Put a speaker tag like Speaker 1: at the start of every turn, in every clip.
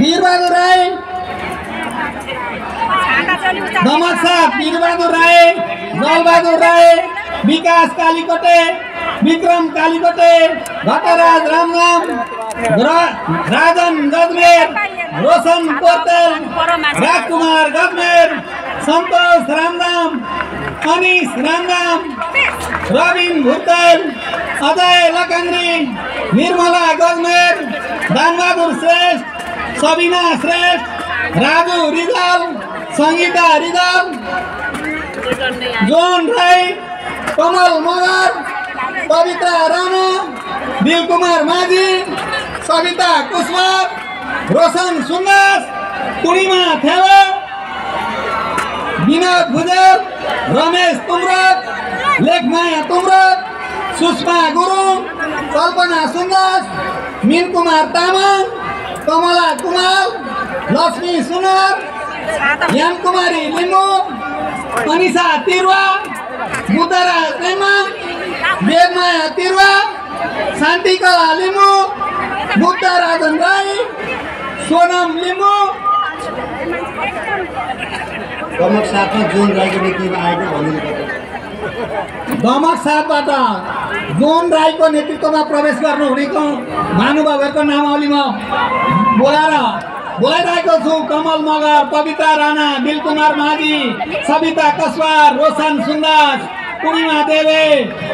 Speaker 1: वीरबहादुर राई नमक साहब वीरबहादुर राई जलबहादुर राई विकास कालीकोटे विक्रम कालीकोटे घटराज रामराम र- राजन गजमेर रोशन पोर्तेल राजकुमार गजमेर सन्तोष रामराम अनिस रामराम रविन भुटेल अजय लकाङ्ग्री निर्मला गजमेर दानबहादुर श्रेष्ठ सबिना श्रेष्ठ राजु रिजाल सङ्गीता रिजाल जोन राई कमल मगर पवित्रा राणा दिलकुमार माझी सविता कुशवार रोशन सुन्दास पूर्णिमा थेवा विनोद भुजेल रमेश तुमरक लेखमाया तुमरक सुषमा गुरुङ कल्पना सुन्दास मिन कुमार तामाङ कमला कुमार लक्ष्मी सुनार याम कुमारी लिम्बू अनिसा तिरुवा बुद्धरा तेमाङ वेदमाया तिरुवा शान्तिकला लिम्बू बुद्ध राजन राई सोनम लिम्बू
Speaker 2: प्रमुख साथमा जुन राईको नेतृत्वमा आएको भनिदिनु
Speaker 1: दमक साथबाट जोन राईको नेतृत्वमा प्रवेश गर्नुहुनेको महानुभावहरूको नामावलीमा बोलाएर बोलाइरहेको छु। कमल मगर पविता राणा दिलकुमार माझी सविता कस्वार रोशन सुन्दास पूर्णिमा देवे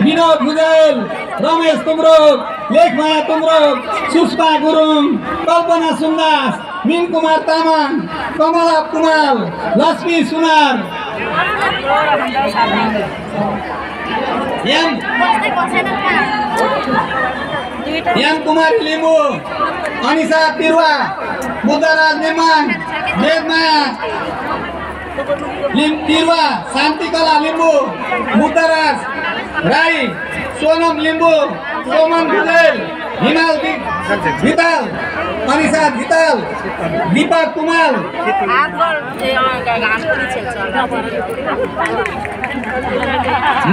Speaker 1: विनोद भुजेल रमेश तुमरोक लेखमाया तुमरोक सुषमा गुरुङ कल्पना सुन्दास मिन कुमार तामाङ कमला कुमार लक्ष्मी सुनार एम एम कुमारी लिम्बू अनिसा तिरुवा बुद्धराज नेमाङ वेदमाया लिम तिरुवा शान्तिकला लिम्बू बुद्धराज राई सोनम लिम्बू सोमन भुजेल हिमाल गि- भिताल अनिसा भिताल दिपक कुमार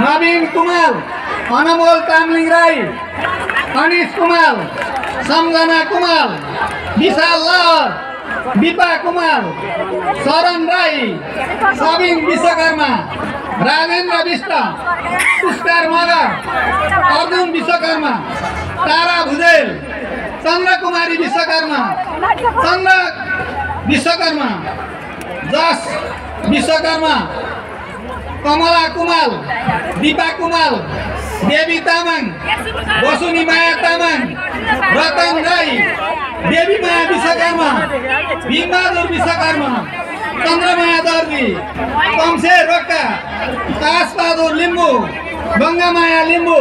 Speaker 1: नवीन कुमार अनमोल तामलिङ राई अनिस कुमार सम्झना कुमार विशाल लहर दिपा कुमार शरण राई सबिन विश्वकर्मा राजेन्द्र विष्ट पुष्कर मगर अर्जुन विश्वकर्मा तारा भुजेल चन्द्रकुमारी विश्वकर्मा चन्द्र विश्वकर्मा जस विश्वकर्मा कमला कुमाल दिपा कुमाल देवी तामाङ बसुनी माया तामाङ रतन राई देवी माया विश्वकर्मा भीमबहादुर विश्वकर्मा चन्द्रमाया दर्जी कमसे रोक्का कासबहादुर लिम्बू गङ्गामाया लिम्बू